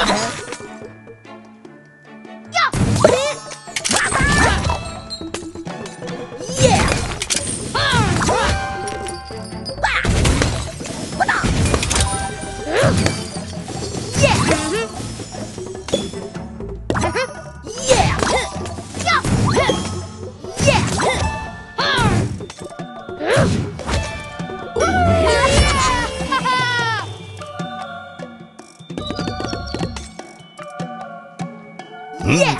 Yeah! 耶